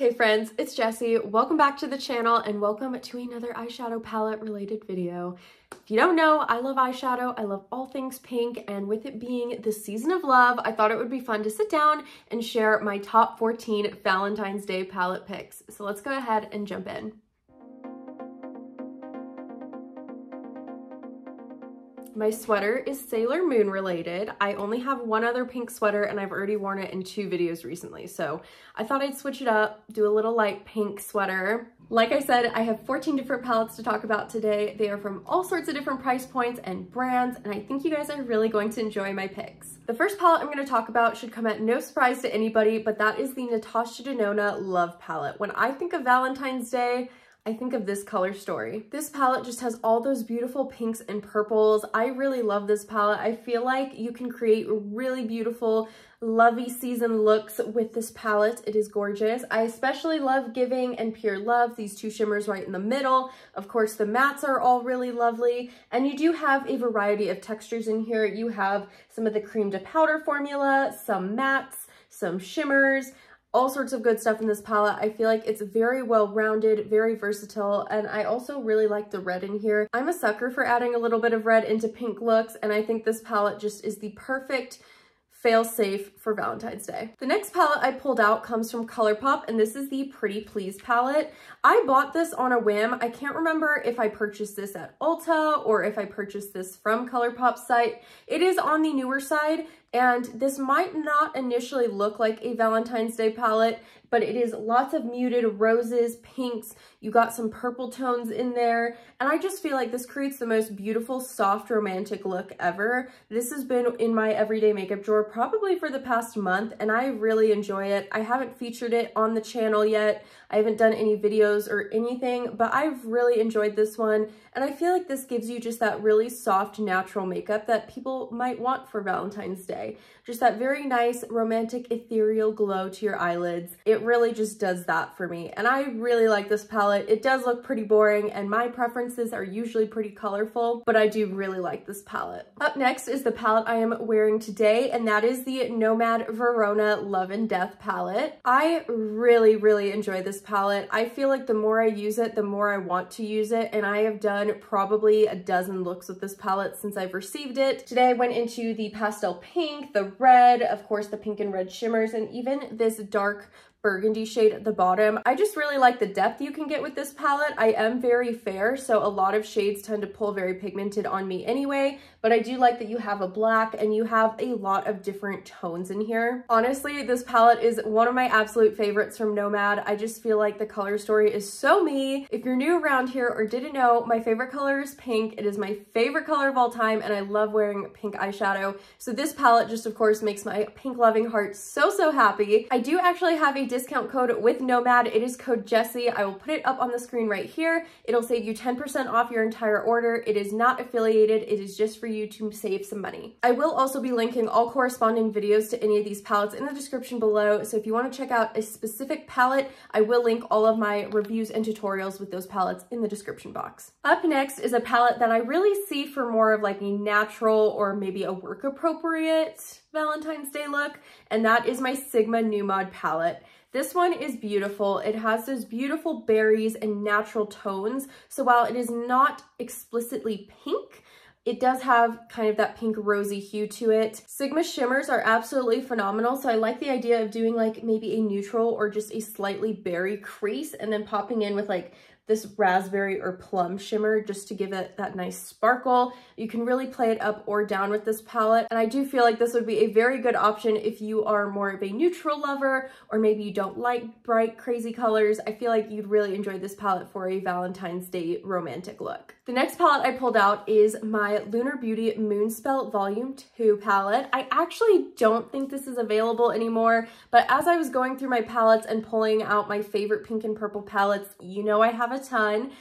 Hey friends, it's Jessi. Welcome back to the channel and welcome to another eyeshadow palette related video. If you don't know, I love eyeshadow. I love all things pink and with it being the season of love, I thought it would be fun to sit down and share my top 14 Valentine's Day palette picks. So let's go ahead and jump in. My sweater is Sailor Moon related. I only have one other pink sweater and I've already worn it in two videos recently. So I thought I'd switch it up, do a little light pink sweater. Like I said, I have 14 different palettes to talk about today. They are from all sorts of different price points and brands, and I think you guys are really going to enjoy my picks. The first palette I'm going to talk about should come at no surprise to anybody, but that is the Natasha Denona Love Palette. When I think of Valentine's Day, I think of this color story. This palette just has all those beautiful pinks and purples. I really love this palette. I feel like you can create really beautiful lovey season looks with this palette. It is gorgeous. I especially love Giving and Pure Love, these two shimmers right in the middle. Of course, the mattes are all really lovely. And you do have a variety of textures in here. You have some of the cream to powder formula, some mattes, some shimmers, all sorts of good stuff in this palette. I feel like it's very well-rounded, very versatile, and I also really like the red in here. I'm a sucker for adding a little bit of red into pink looks, and I think this palette just is the perfect fail safe for Valentine's Day. The next palette I pulled out comes from ColourPop and this is the Pretty Please palette. I bought this on a whim. I can't remember if I purchased this at Ulta or if I purchased this from ColourPop's site. It is on the newer side and this might not initially look like a Valentine's Day palette, but it is lots of muted roses, pinks, you got some purple tones in there, and I just feel like this creates the most beautiful, soft, romantic look ever. This has been in my everyday makeup drawer probably for the past month, and I really enjoy it. I haven't featured it on the channel yet. I haven't done any videos or anything, but I've really enjoyed this one, and I feel like this gives you just that really soft, natural makeup that people might want for Valentine's Day. Just that very nice, romantic, ethereal glow to your eyelids. It really just does that for me, and I really like this palette. It does look pretty boring, and my preferences are usually pretty colorful, but I do really like this palette. Up next is the palette I am wearing today, and that is the Nomad Verona Love and Death palette. I really, really enjoy this palette. I feel like the more I use it, the more I want to use it, and I have done probably a dozen looks with this palette since I've received it. Today I went into the pastel pink, the red, of course the pink and red shimmers, and even this dark burgundy shade at the bottom. I just really like the depth you can get with this palette. I am very fair, so a lot of shades tend to pull very pigmented on me anyway, but I do like that you have a black and you have a lot of different tones in here. Honestly, this palette is one of my absolute favorites from Nomad. I just feel like the color story is so me. If you're new around here or didn't know, my favorite color is pink. It is my favorite color of all time and I love wearing pink eyeshadow. So this palette just of course makes my pink loving heart so, so happy. I do actually have a discount code with Nomad. It is code Jessi. I will put it up on the screen right here. It'll save you 10% off your entire order. It is not affiliated. It is just for you to save some money. I will also be linking all corresponding videos to any of these palettes in the description below. So if you want to check out a specific palette, I will link all of my reviews and tutorials with those palettes in the description box. Up next is a palette that I really see for more of like a natural or maybe a work appropriate Valentine's Day look, and that is my Sigma Mod palette. This one is beautiful. It has those beautiful berries and natural tones. So while it is not explicitly pink, it does have kind of that pink rosy hue to it. Sigma shimmers are absolutely phenomenal. So I like the idea of doing like maybe a neutral or just a slightly berry crease and then popping in with like this raspberry or plum shimmer just to give it that nice sparkle. You can really play it up or down with this palette. And I do feel like this would be a very good option if you are more of a neutral lover or maybe you don't like bright, crazy colors. I feel like you'd really enjoy this palette for a Valentine's Day romantic look. The next palette I pulled out is my Lunar Beauty Moonspell Volume 2 palette. I actually don't think this is available anymore, but as I was going through my palettes and pulling out my favorite pink and purple palettes, you know I have a ton.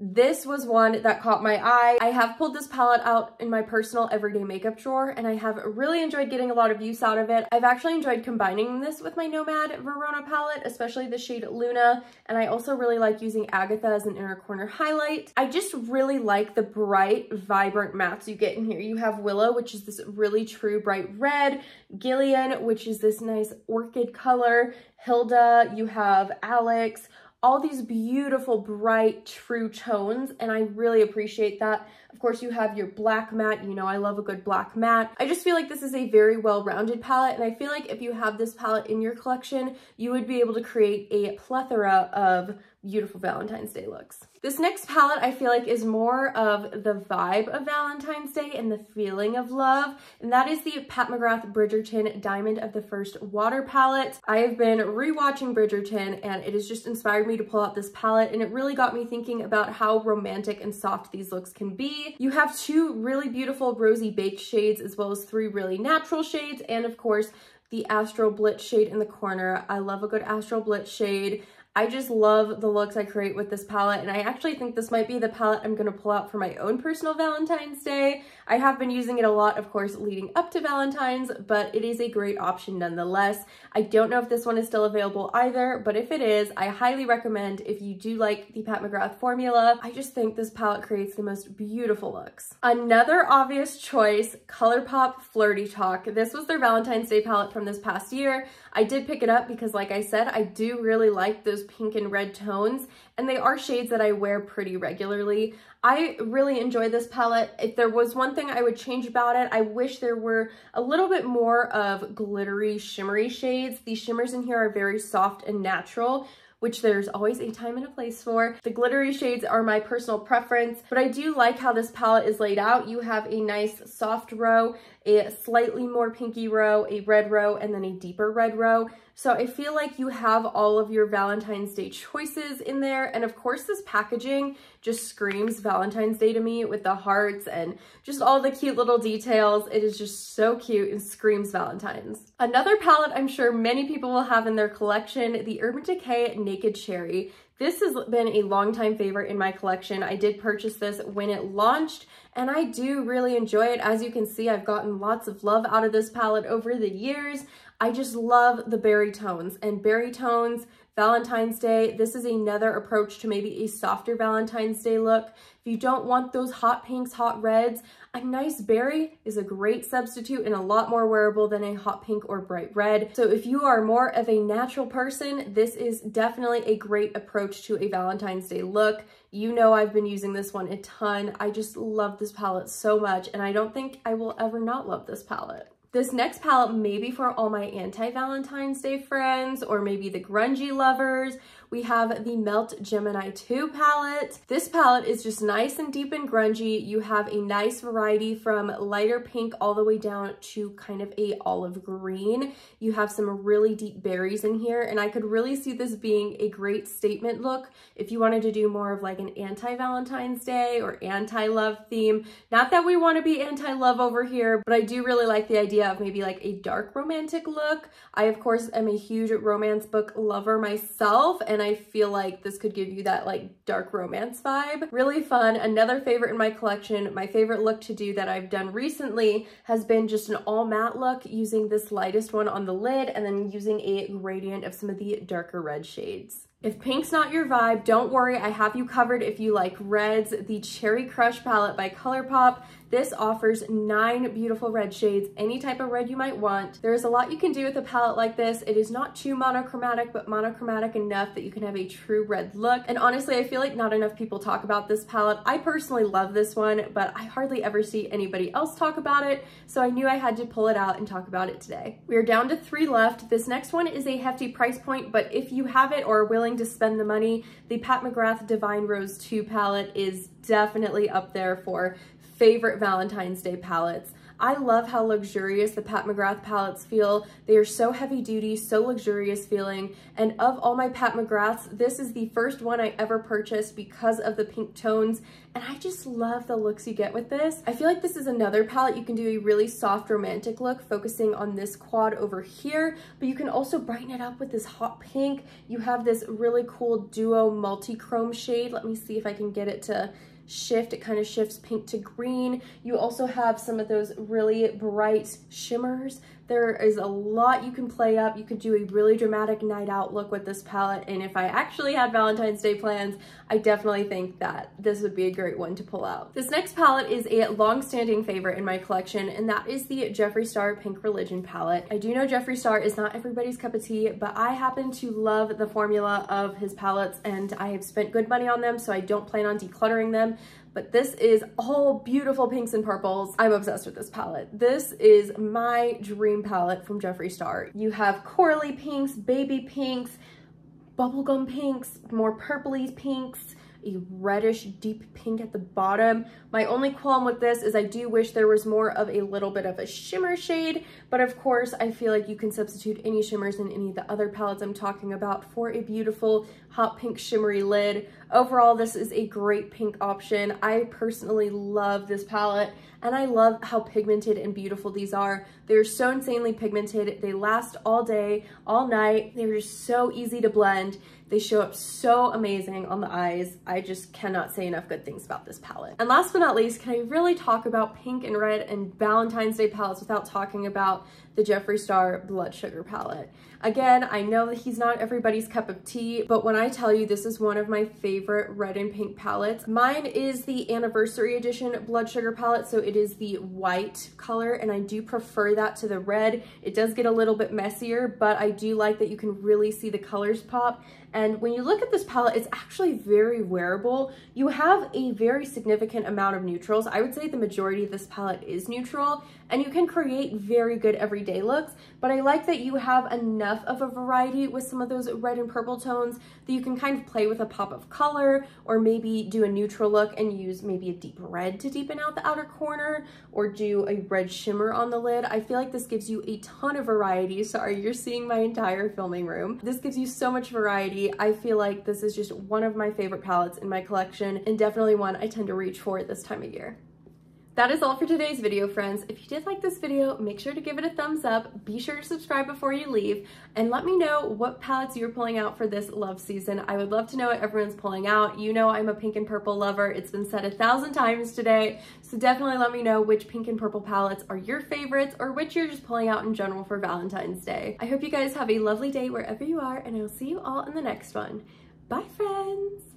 This was one that caught my eye. I have pulled this palette out in my personal everyday makeup drawer and I have really enjoyed getting a lot of use out of it. I've actually enjoyed combining this with my Nomad Verona palette, especially the shade Luna, and I also really like using Agatha as an inner corner highlight. I just really like the bright, vibrant mattes you get in here. You have Willow, which is this really true bright red, Gillian, which is this nice orchid color, Hilda, you have Alex, all these beautiful, bright, true tones, and I really appreciate that. Of course, you have your black matte. You know I love a good black matte. I just feel like this is a very well-rounded palette, and I feel like if you have this palette in your collection, you would be able to create a plethora of beautiful Valentine's Day looks. This next palette I feel like is more of the vibe of Valentine's Day and the feeling of love, and that is the Pat McGrath Bridgerton Diamond of the First Water palette. I have been rewatching Bridgerton and it has just inspired me to pull out this palette and it really got me thinking about how romantic and soft these looks can be. You have two really beautiful rosy baked shades as well as three really natural shades and of course the Astral Blitz shade in the corner. I love a good Astral Blitz shade. I just love the looks I create with this palette and I actually think this might be the palette I'm going to pull out for my own personal Valentine's Day. I have been using it a lot, of course, leading up to Valentine's, but it is a great option nonetheless. I don't know if this one is still available either, but if it is, I highly recommend if you do like the Pat McGrath formula. I just think this palette creates the most beautiful looks. Another obvious choice, ColourPop Flirt Alert. This was their Valentine's Day palette from this past year. I did pick it up because like I said, I do really like those pink and red tones and they are shades that I wear pretty regularly. I really enjoy this palette. If there was one thing I would change about it, I wish there were a little bit more of glittery, shimmery shades. These shimmers in here are very soft and natural, which there's always a time and a place for. The glittery shades are my personal preference, but I do like how this palette is laid out. You have a nice soft row, a slightly more pinky row, a red row, and then a deeper red row. So I feel like you have all of your Valentine's Day choices in there. And of course, this packaging just screams Valentine's Day to me with the hearts and just all the cute little details. It is just so cute and screams Valentine's. Another palette I'm sure many people will have in their collection, the Urban Decay Naked Cherry. This has been a long time favorite in my collection. I did purchase this when it launched and I do really enjoy it. As you can see, I've gotten lots of love out of this palette over the years. I just love the berry tones and berry tones, Valentine's Day. This is another approach to maybe a softer Valentine's Day look. If you don't want those hot pinks, hot reds, a nice berry is a great substitute and a lot more wearable than a hot pink or bright red. So if you are more of a natural person, this is definitely a great approach to a Valentine's Day look. You know I've been using this one a ton. I just love this palette so much and I don't think I will ever not love this palette. This next palette may be for all my anti-Valentine's Day friends or maybe the grungy lovers we have the Melt Gemini 2 palette. This palette is just nice and deep and grungy. You have a nice variety from lighter pink all the way down to kind of a olive green. You have some really deep berries in here and I could really see this being a great statement look if you wanted to do more of like an anti-Valentine's Day or anti-love theme. Not that we want to be anti-love over here, but I do really like the idea of maybe like a dark romantic look. I of course am a huge romance book lover myself and and I feel like this could give you that like dark romance vibe. Really fun. Another favorite in my collection, my favorite look to do that I've done recently has been just an all matte look using this lightest one on the lid and then using a gradient of some of the darker red shades. If pink's not your vibe, don't worry, I have you covered if you like reds. The Cherry Crush palette by ColourPop this offers nine beautiful red shades, any type of red you might want. There is a lot you can do with a palette like this. It is not too monochromatic, but monochromatic enough that you can have a true red look. And honestly, I feel like not enough people talk about this palette. I personally love this one, but I hardly ever see anybody else talk about it. So I knew I had to pull it out and talk about it today. We are down to three left. This next one is a hefty price point, but if you have it or are willing to spend the money, the Pat McGrath Divine Rose 2 palette is definitely up there for favorite Valentine's Day palettes. I love how luxurious the Pat McGrath palettes feel. They are so heavy duty, so luxurious feeling. And of all my Pat McGraths, this is the first one I ever purchased because of the pink tones. And I just love the looks you get with this. I feel like this is another palette you can do a really soft romantic look, focusing on this quad over here, but you can also brighten it up with this hot pink. You have this really cool duo multi-chrome shade. Let me see if I can get it to shift. It kind of shifts pink to green. You also have some of those really bright shimmers. There is a lot you can play up. You could do a really dramatic night out look with this palette. And if I actually had Valentine's Day plans, I definitely think that this would be a great one to pull out. This next palette is a long-standing favorite in my collection, and that is the Jeffree Star Pink Religion palette. I do know Jeffree Star is not everybody's cup of tea, but I happen to love the formula of his palettes, and I have spent good money on them, so I don't plan on decluttering them but this is all beautiful pinks and purples. I'm obsessed with this palette. This is my dream palette from Jeffree Star. You have corally pinks, baby pinks, bubblegum pinks, more purpley pinks, a reddish deep pink at the bottom. My only qualm with this is I do wish there was more of a little bit of a shimmer shade, but of course I feel like you can substitute any shimmers in any of the other palettes I'm talking about for a beautiful hot pink shimmery lid. Overall, this is a great pink option. I personally love this palette and I love how pigmented and beautiful these are. They're so insanely pigmented. They last all day, all night. They're just so easy to blend. They show up so amazing on the eyes. I just cannot say enough good things about this palette. And last but not least, can I really talk about pink and red and Valentine's Day palettes without talking about the Jeffree Star Blood Sugar palette. Again, I know that he's not everybody's cup of tea, but when I tell you this is one of my favorite red and pink palettes, mine is the anniversary edition Blood Sugar palette, so it is the white color, and I do prefer that to the red. It does get a little bit messier, but I do like that you can really see the colors pop, and when you look at this palette, it's actually very wearable. You have a very significant amount of neutrals. I would say the majority of this palette is neutral, and you can create very good everyday looks, but I like that you have enough of a variety with some of those red and purple tones that you can kind of play with a pop of color, or maybe do a neutral look and use maybe a deep red to deepen out the outer corner, or do a red shimmer on the lid. I feel like this gives you a ton of variety. Sorry, you're seeing my entire filming room. This gives you so much variety I feel like this is just one of my favorite palettes in my collection and definitely one I tend to reach for this time of year. That is all for today's video, friends. If you did like this video, make sure to give it a thumbs up. Be sure to subscribe before you leave and let me know what palettes you're pulling out for this love season. I would love to know what everyone's pulling out. You know I'm a pink and purple lover. It's been said a thousand times today, so definitely let me know which pink and purple palettes are your favorites or which you're just pulling out in general for Valentine's Day. I hope you guys have a lovely day wherever you are and I will see you all in the next one. Bye, friends!